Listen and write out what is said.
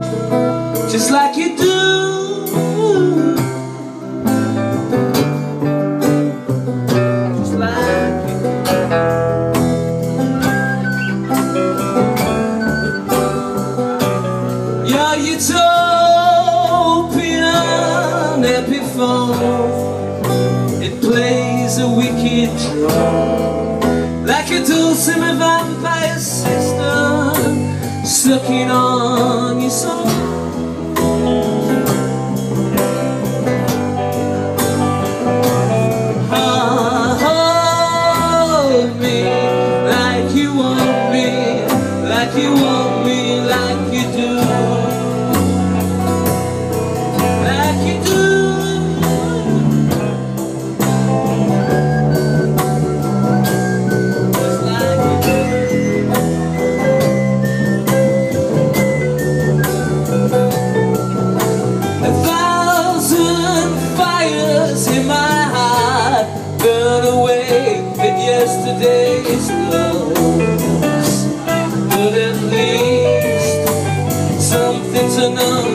just like you do. Just utopian epiphone, it plays a wicked drone like a dulcimer sucking on your soul. Hold me like you want me, like you want me, A thousand fires in my heart burn away yesterday's. But at least something to pain.